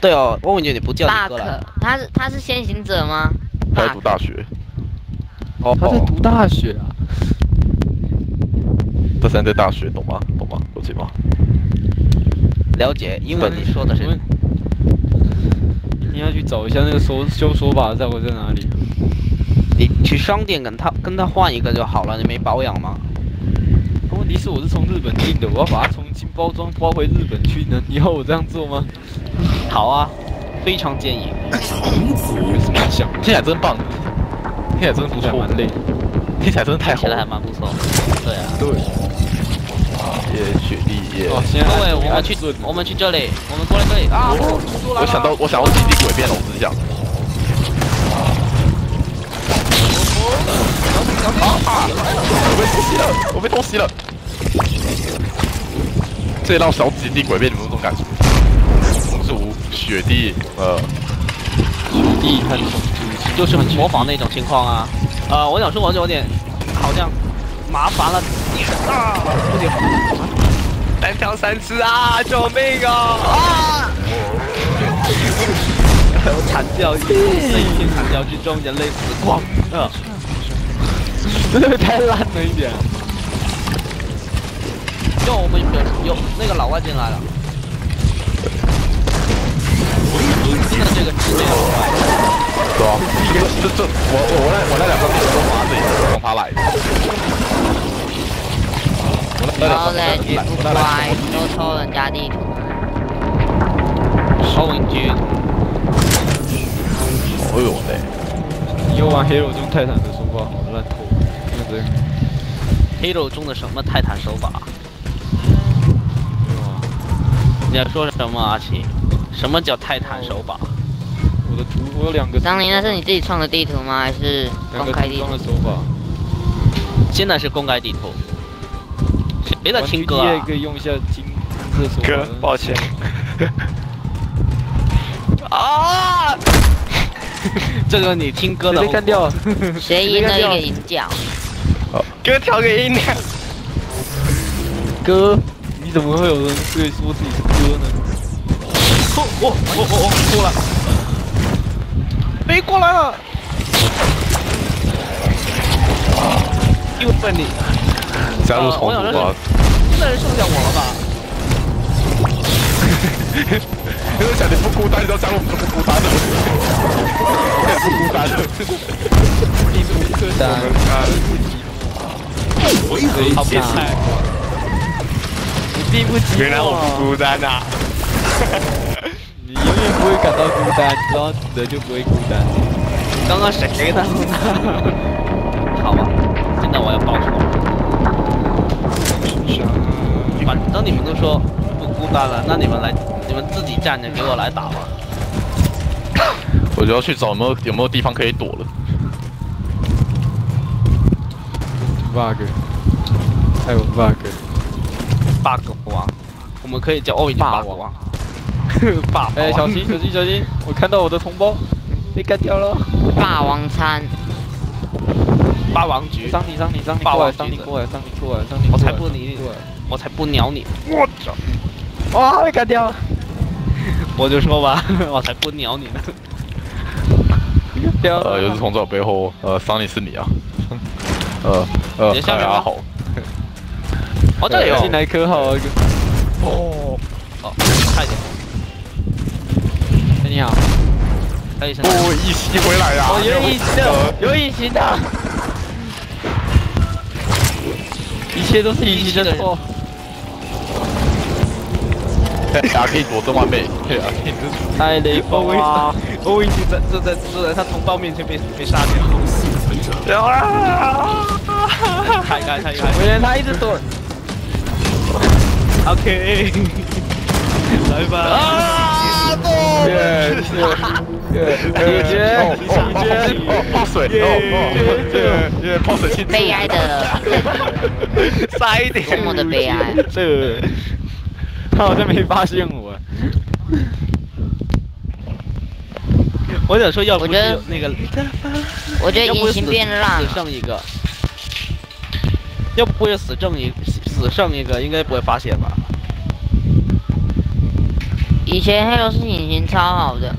对哦，汪文杰，你不叫你哥了？他是他是先行者吗？他在读大学，哦，他在读大学啊。他现在在大学，懂吗？懂吗？了解吗？了解，英文你说的是你要去找一下那个手修手把在我在哪里？你去商店跟他跟他换一个就好了，你没保养吗？问题是我是从日本进的，我要把它重新包装包回日本去呢。你要我这样做吗？好啊，非常建议。有什么想？听起来真棒，听起来真不错，蛮累。听起来真的太好写的还了。蛮不错。对啊。对。耶，雪莉耶！哦，行各位，我们去我们去这里，我们过来这里啊！我想到，我想要基地诡辩了，我只想。我被偷袭了！我被偷袭了！这一道小基地诡辩，你们有这种感觉？如雪地，呃，雪地和松猪，就是很模仿那种情况啊。呃，我想说，我有点好像麻烦了点啊，有点单挑三次啊！救命啊！啊！惨叫，在一片惨叫之中，人类死光了。真的太烂了一点。又我们有有那个老外进来了。真的这个这个老外。对啊，这这我我我那我那两张地图都拿自己从他来的。我那然后嘞，两局不乖，都偷人家地图。收银局，哦呦嘞，以后玩黑肉中泰坦的手法好烂透，就这样。Hero 中的什么泰坦手法？你要说什么阿奇？什么叫泰坦手法？我的图我有两个。张林，那是你自己创的地图吗？还是公开地图的？手把。现在是公开地图。谁在听歌啊可？以用一下金这手法。哥，抱歉。啊！这个你听歌的被干掉了。谁赢了一个赢角？哥调个音量。哥，你怎么会有人会说自己是哥呢？哦哦哦哦哦！过来，飞过来了！又笨你，加入重组吧。现在剩下我了吧？因为想你不孤单，你知道加入我们就不孤单的。我也不孤单了。并不孤单。我以为好变态！你并不寂寞。原来我不孤单啊！你永远不会感到孤单，只要死了就不会孤单。刚刚谁呢？好吧，现在我要报仇。反正你们都说不孤单了，那你们来，你们自己站着给我来打吧。我就要去找有没有有没有地方可以躲了。bug，还有 bug，bug 王，我们可以叫欧已经霸 bug 王王。霸哎，小心小心小心！我看到我的同胞被干掉了。霸王餐，霸王局，桑尼桑尼桑尼霸过来，王局子桑尼过来，桑尼过来，桑尼我过来。才不理你过来！我才不鸟你。我操！哇，被干掉了！我就说吧，我才不鸟你呢。掉呃，有只虫在我背后，呃，桑尼是你啊。呃呃，你下面吗大家好。哦，这里有。进来可好啊！哦，哦，快点，哦，一袭回来呀！哦，有隐形的，有隐形的，一切都是隐形的错。大家可以躲这完美，对啊，可以这太雷锋啊！欧已经在就在就在他同胞面前被被杀掉。啊！开开开开。原来他一直躲。OK，来吧。耶耶！解决哦解决！哦，泡水，哦哦，耶耶，泡水庆祝。悲哀的，塞一点。多么的悲哀！这，他好像没发现我。我想说，要不是我觉得那个，我觉得隐形变烂死了。剩一个，要不会死剩一死剩一个，应该不会发现吧？以前黑游是隐形超好的，